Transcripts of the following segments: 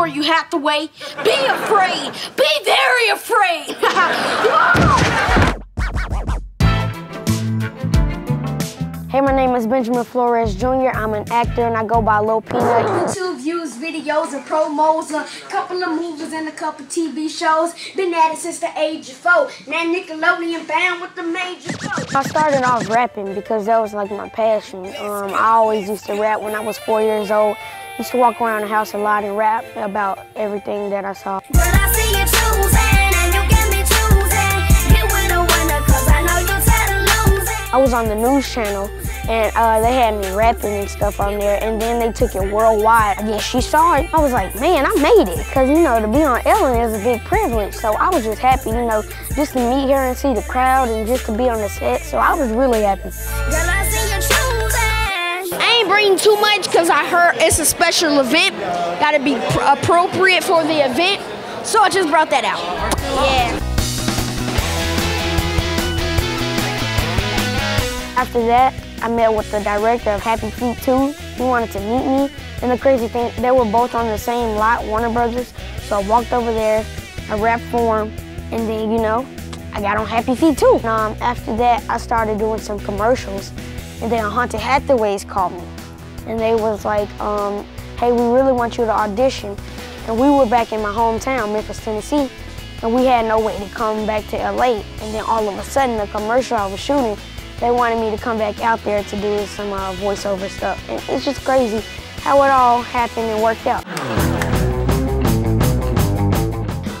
for you, Hathaway. Be afraid. Be very afraid. Hey, my name is Benjamin Flores Jr. I'm an actor and I go by Lil' P-Nut. YouTube views, videos, and promos, a couple of movies and a couple TV shows. Been at it since the age of four. Now Nickelodeon bound with the major shows. I started off rapping because that was like my passion. Um, I always used to rap when I was four years old. Used to walk around the house a lot and rap about everything that I saw. But I see you choosing, and you get me choosing. Get with a winner, cause I know you're tired of losing. I was on the news channel and uh, they had me rapping and stuff on there and then they took it worldwide. I guess she saw it. I was like, man, I made it. Cause you know, to be on Ellen is a big privilege. So I was just happy, you know, just to meet her and see the crowd and just to be on the set. So I was really happy. Girl, ain't bringing too much because I heard it's a special event. Got to be pr- appropriate for the event. So I just brought that out. Yeah. After that, I met with the director of Happy Feet 2. He wanted to meet me. And the crazy thing, they were both on the same lot, Warner Brothers. So I walked over there, I rapped for him, and then, you know, I got on Happy Feet 2. Um, after that, I started doing some commercials. And then a Haunted Hathaways called me. And they was like, um, hey, we really want you to audition. And we were back in my hometown, Memphis, Tennessee. And we had no way to come back to LA. And then all of a sudden, the commercial I was shooting, they wanted me to come back out there to do some uh, voiceover stuff. And it's just crazy how it all happened and worked out.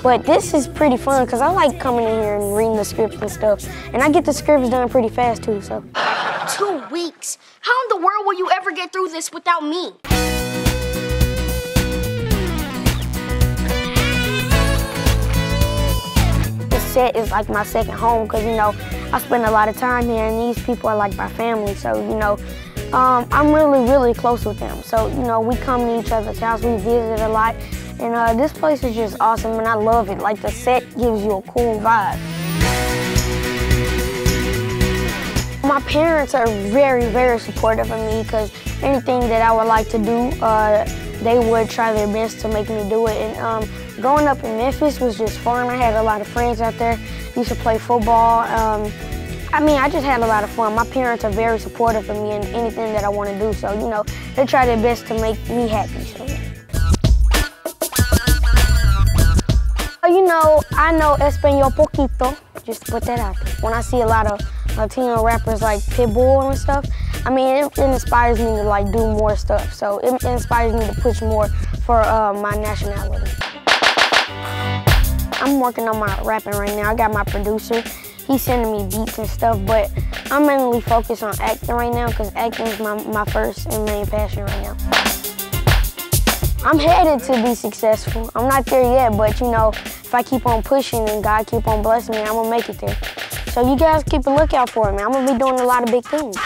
But this is pretty fun because I like coming in here and reading the scripts and stuff. And I get the scripts done pretty fast too, so. Two weeks. How in the world will you ever get through this without me? This set is like my second home because, you know, I spend a lot of time here and these people are like my family. So, you know, um, I'm really, really close with them. So, you know, we come to each other's house, we visit a lot. And uh, this place is just awesome and I love it. Like the set gives you a cool vibe. Parents are very, very supportive of me because anything that I would like to do, uh, they would try their best to make me do it. And um, growing up in Memphis was just fun. I had a lot of friends out there. Used to play football. Um, I mean, I just had a lot of fun. My parents are very supportive of me and anything that I want to do. So, you know, they try their best to make me happy. So. Know, I know Espanol poquito, just to put that out. When I see a lot of Latino rappers like Pitbull and stuff, I mean, it, it inspires me to like do more stuff. So it inspires me to push more for uh, my nationality. I'm working on my rapping right now. I got my producer. He's sending me beats and stuff, but I'm mainly focused on acting right now because acting is my, my first and main passion right now. I'm headed to be successful. I'm not there yet, but you know, if I keep on pushing and God keep on blessing me, I'm gonna make it there. So you guys keep a lookout for me. I'm gonna be doing a lot of big things.